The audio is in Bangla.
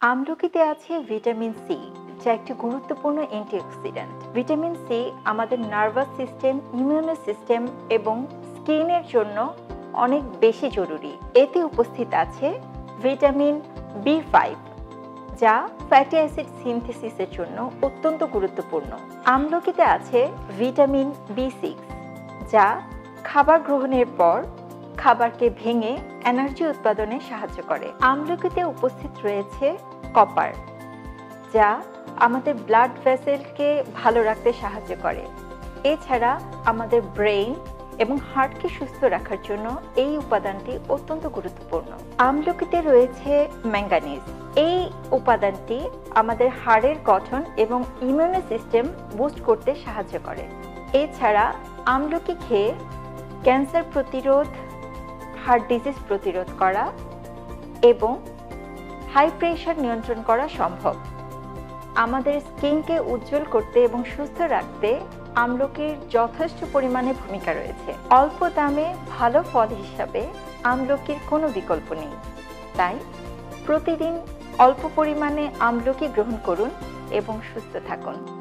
আমলকিতে আছে ভিটামিন সি, যা একটি গুরুত্বপূর্ণ অ্যান্টিঅক্সিডেন্ট। ভিটামিন সি আমাদের নার্ভাস সিস্টেম, ইমিউন সিস্টেম এবং স্কিনের জন্য অনেক বেশি জরুরি। এতে উপস্থিত আছে ভিটামিন বি ফাইভ, যা ফ্যাটি অ্যাসিড সিনথেসিসের জন্য অত্যন্ত গুরুত্বপূর্ণ। আমলকিতে আছে ভিটামিন বি সিক্স, যা খাবার গ্রহণের পর খাবারকে ভেঙে এনার্জি উৎপাদনে সাহায্য করে। আমলকিতে উপস্থিত রয়েছে কপার, যা আমাদের ব্লাড ভেসেলকে ভালো রাখতে সাহায্য করে। এছাড়া আমাদের ব্রেইন এবং হার্টকে সুস্থ রাখার জন্য এই উপাদানটি অত্যন্ত গুরুত্বপূর্ণ। আমলকিতে রয়েছে ম্যাঙ্গানিজ এই উপাদানটি আমাদের হাড়ের গঠন এবং ইমিউনি সিস্টেম বুস্ট করতে সাহায্য করে। এছাড়া আমলকি খেয়ে ক্যান্সার প্রতিরোধ হার্ট ডিজিজ প্রতিরোধ করা এবং হাই প্রেশার নিয়ন্ত্রণ করা সম্ভব। আমাদের স্কিনকে উজ্জ্বল করতে এবং সুস্থ রাখতে আমলকির যথেষ্ট পরিমাণে ভূমিকা রয়েছে। অল্প দামে ভালো ফল হিসাবে আমলকির কোনো বিকল্প নেই। তাই প্রতিদিন অল্প পরিমাণে আমলকি গ্রহণ করুন এবং সুস্থ থাকুন।